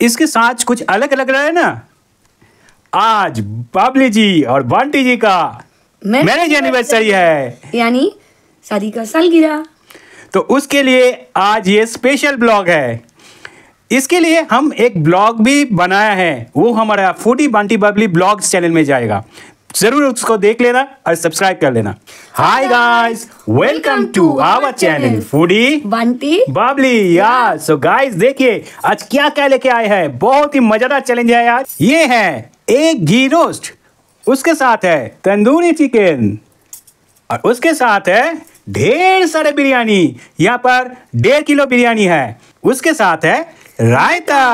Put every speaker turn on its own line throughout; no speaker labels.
इसके साथ कुछ अलग लग रहा है ना? आज बाबली जी और बांटी जी का मैरिज एनिवर्सरी है।
यानी शादी का सालगिरह।
तो उसके लिए आज ये स्पेशल ब्लॉग है। इसके लिए हम एक ब्लॉग भी बनाया है। वो हमारा फूडी बांटी बाबली ब्लॉग्स चैनल में जाएगा। ज़रूर उसको देख लेना और सब्सक्राइब कर लेना। Hi guys welcome to our channel foodie
Bunty
Babli यार सो गाइस देखिए आज क्या क्या लेके आए हैं? बहुत ही मज़ेदार चैलेंज है यार ये है एक घी रोस्ट उसके साथ है तंदूरी चिकन और उसके साथ है ढेर सारे बिरयानी। यहाँ पर डेढ़ किलो बिरयानी है। उसके साथ है रायता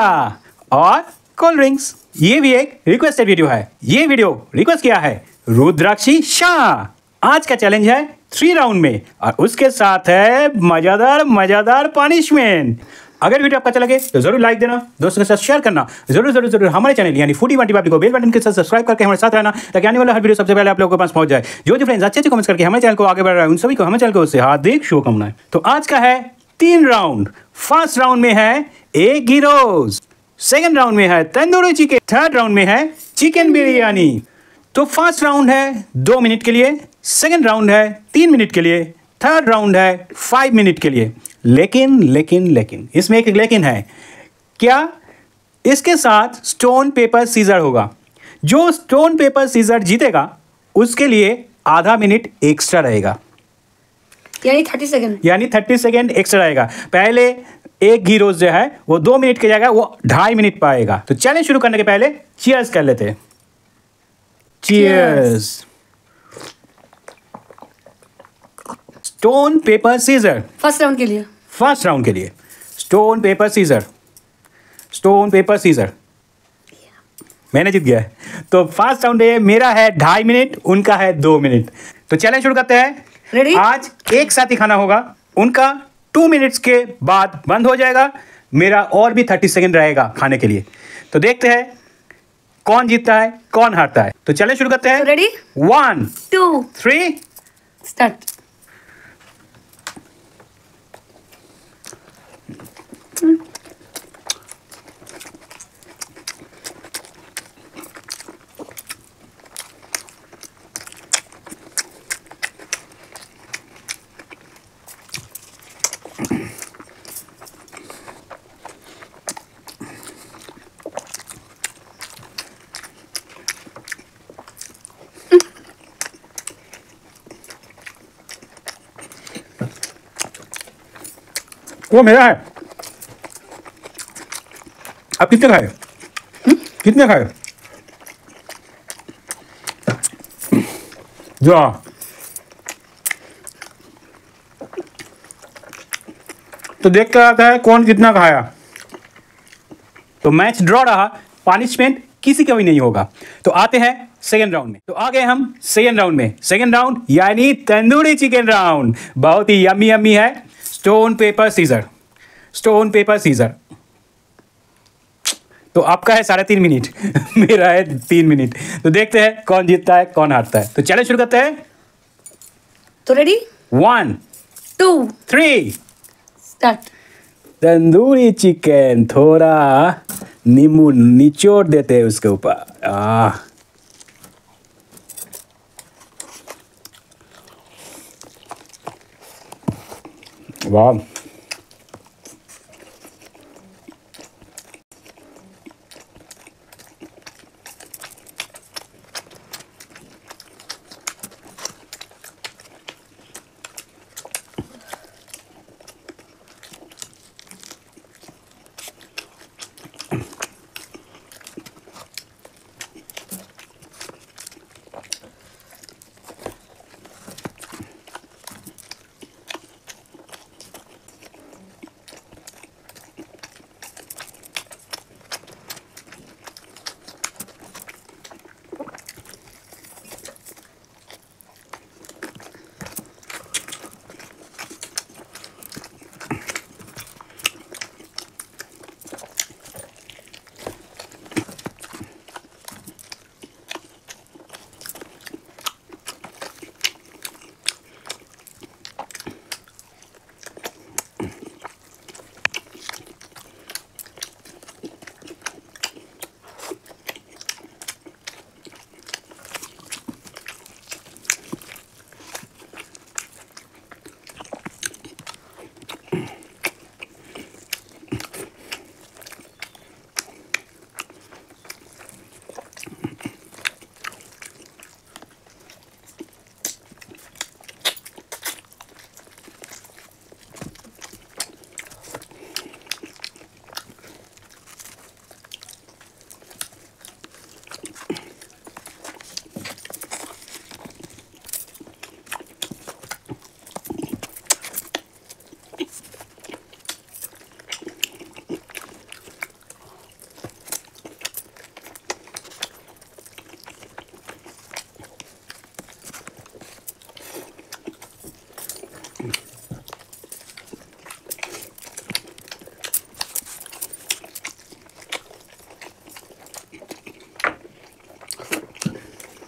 और कोल्ड ड्रिंक्स ये भी एक रिक्वेस्टेड वीडियो है। ये वीडियो रिक्वेस्ट किया है रुद्राक्षी शाह। आज का चैलेंज है थ्री राउंड में और उसके साथ है मज़ेदार मज़ेदार पनिशमेंट अगर वीडियो आपका अच्छा लगे तो ज़रूर लाइक देना, दोस्तों के साथ शेयर करना। ज़रूर ज़रूर ज़रूर हमारे चैनल यानी फूडी वाटी बाटी को बेल बटन के साथ सब्सक्राइब करके हमारे साथ रहना, ताकि आने वाला हर वीडियो सबसे पहले आप लोगों के पास पहुँच जाए। जो जो फ्रेंड्स अच्छे अच्छे कमेंट्स करके हमारे चैनल को आगे बढ़ रहा है, उन सभी को हमारे चैनल को उससे हार्दिक शुभकामनाएँ। तो आज का है तीन राउंड फ़र्स्ट राउंड में है एक गिरोज सेकेंड राउंड में है तंदूरी चिकन थर्ड राउंड में है चिकन बिरयानी। तो फ़र्स्ट राउंड है दो मिनट के लिए सेकेंड राउंड है तीन मिनट के लिए थर्ड राउंड है फाइव मिनट के लिए। लेकिन लेकिन लेकिन इसमें एक लेकिन है। क्या इसके साथ स्टोन पेपर सीजर होगा? जो स्टोन पेपर सीजर जीतेगा उसके लिए आधा मिनट एक्स्ट्रा रहेगा।
यानी थर्टी सेकेंड
यानी थर्टी सेकेंड एक्स्ट्रा रहेगा। पहले एक घी रोज जो है वो दो मिनट के जाएगा वो ढाई मिनट पाएगा तो चैलेंज शुरू करने के पहले चीयर्स कर लेते हैं। Cheers stone paper scissor
first round के लिए।
फ़र्स्ट राउंड के लिए। Stone paper scissor stone paper scissor मैंने जीत गया है। तो फ़र्स्ट राउंड मेरा है ढाई मिनट उनका है दो मिनट। तो चैलेंज शुरू करते हैं? आज एक साथ ही खाना होगा। उनका टू मिनट्स के बाद बंद हो जाएगा। मेरा और भी थर्टी सेकेंड रहेगा खाने के लिए। तो देखते हैं कौन जीतता है कौन हारता है। तो चले शुरू करते हैं।
Ready
one
two
three
start
वो मेरा है। आप कितने खाए? कितने खाए? जो। तो देख कर आता है कौन कितना खाया। तो मैच ड्रॉ रहा पनिशमेंट किसी का भी नहीं होगा। तो आते हैं सेकेंड राउंड में। तो आ गए हम सेकेंड राउंड में। सेकेंड राउंड यानी तंदूरी चिकन राउंड बहुत ही यमी यमी है। Stone paper scissor stone paper scissor तो आपका है साढ़े तीन मिनट। मेरा है तीन मिनट। तो देखते हैं कौन जीतता है कौन हारता है। तो चले शुरू करते हैं।
तो ready
one
two
three
start
tandoori chicken थोड़ा नींबू निचोड़ देते हैं उसके ऊपर। आ वाह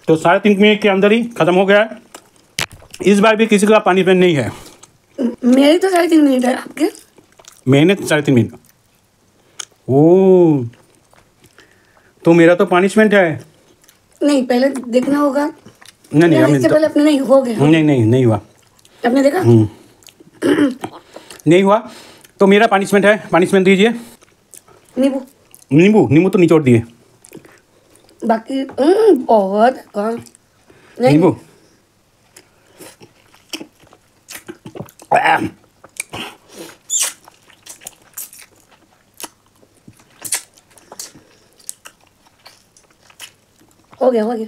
तो साढ़े तीन मिनट के अंदर ही ख़त्म हो गया है। इस बार भी किसी का पनिशमेंट नहीं है।
मेरी तो साढ़े तीन मिनट है आपके?
मेहनत साढ़े तीन मिनट। ओ तो मेरा तो पनिशमेंट है।
नहीं पहले देखना होगा।
नहीं नहीं
नहीं,
तो,
पहले अपने नहीं हो गया।
नहीं नहीं नहीं हुआ।
आपने देखा?
हम्म। नहीं हुआ। तो मेरा पनिशमेंट है। पनिशमेंट दीजिए।
नींबू।
नींबू नींबू तो निचोड़ दिए।
बाकी बहुत
नींबू
हो गया हो गया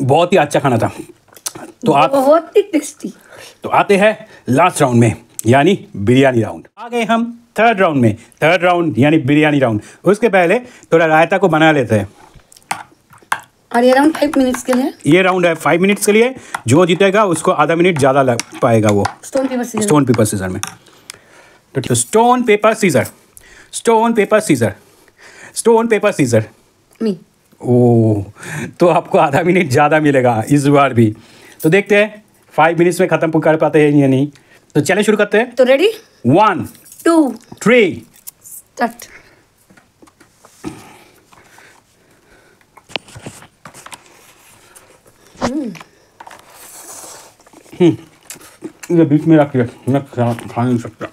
बहुत ही अच्छा खाना था तो आप
बहुत ही टेस्टी
तो आते हैं लास्ट राउंड में यानी बिरयानी राउंड आ गए हम थर्ड राउंड में थर्ड राउंड यानी बिरयानी राउंड उसके पहले थोड़ा रायता को बना लेते हैं।
और ये अराउंड फाइव मिनट्स के लिए?
ये राउंड है फाइव मिनट्स के लिए। जो जीतेगा उसको आधा मिनट ज़्यादा लग पाएगा वो।
Stone paper scissor
stone paper scissor में। तो stone paper scissor stone paper scissor stone paper scissor
मी
ओ तो आपको आधा मिनट ज़्यादा मिलेगा इस बार भी। तो देखते हैं फाइव मिनट्स में ख़त्म कर पाते हैं या नहीं। तो चले शुरू करते हैं।
तो ready
one
two.
Three.
Start.
ये बीच में रख के मैं खा खा नहीं सकता।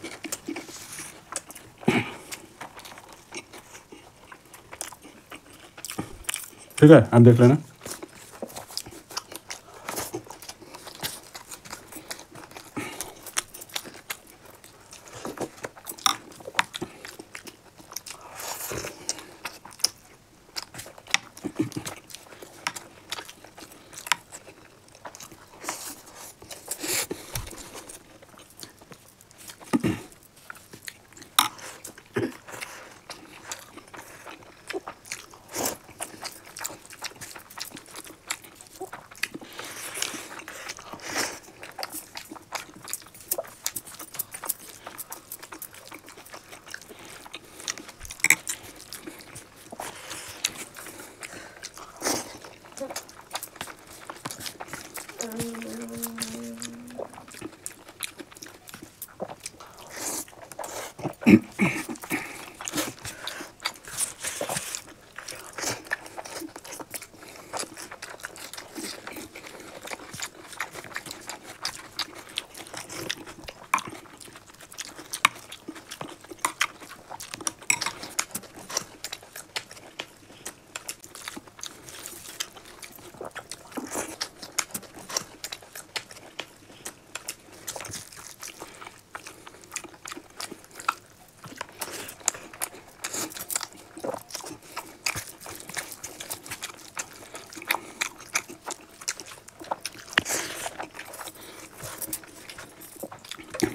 ठीक है आप देख लेना।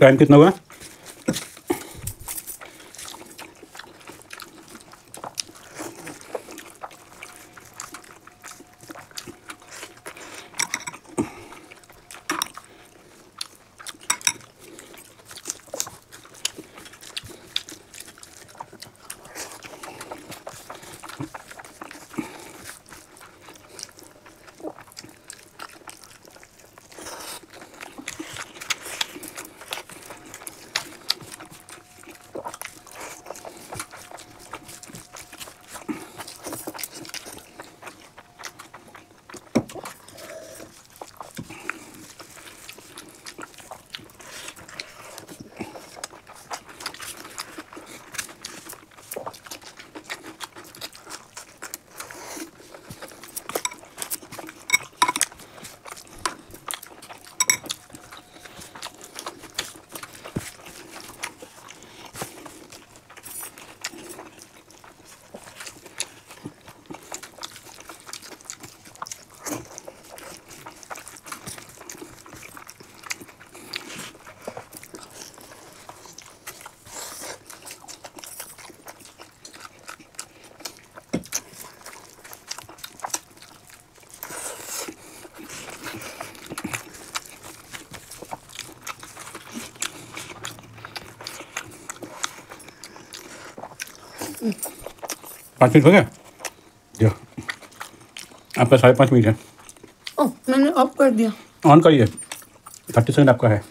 टाइम कितना हुआ? पाँच मिनट हो गया जो आपका साढ़े पाँच मिनट है
ओ मैंने ऑफ़ कर दिया
ऑन करिए थर्टी सेकेंड आपका है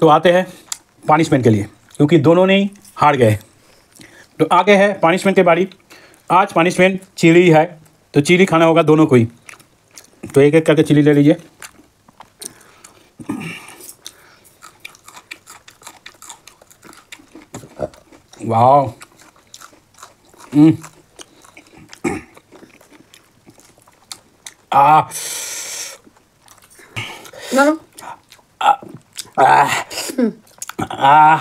तो आते हैं पनिशमेंट के लिए क्योंकि दोनों ने ही हार गए। तो आगे है पनिशमेंट के बारी। आज पनिशमेंट चिली है तो चिली खाना होगा दोनों को ही। तो एक एक करके चिली ले लीजिए। वाह हम्म। आ।
मारो
आ।
आ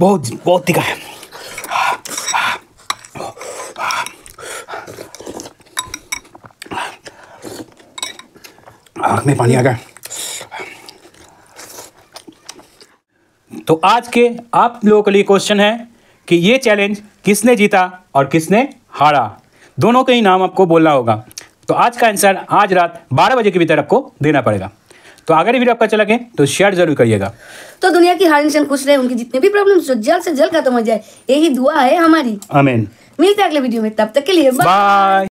बहुत बहुत तीखा है। आँख में पानी आ गया। तो आज के आप लोगों के लिए क्वेश्चन है कि ये चैलेंज किसने जीता और किसने हारा? दोनों के ही नाम आपको बोलना होगा। तो आज का आंसर आज रात 12 बजे के भीतर आपको देना पड़ेगा। तो अगर ये वीडियो आपका अच्छा लगे तो शेयर ज़रूर करिएगा।
तो दुनिया की हर इंसान खुश रहे उनकी जितने भी प्रॉब्लम हो जल्द से जल्द खत्म हो जाए यही दुआ है हमारी।
अमेन
मिलते अगले वीडियो में तब तक के लिए बाय
बाय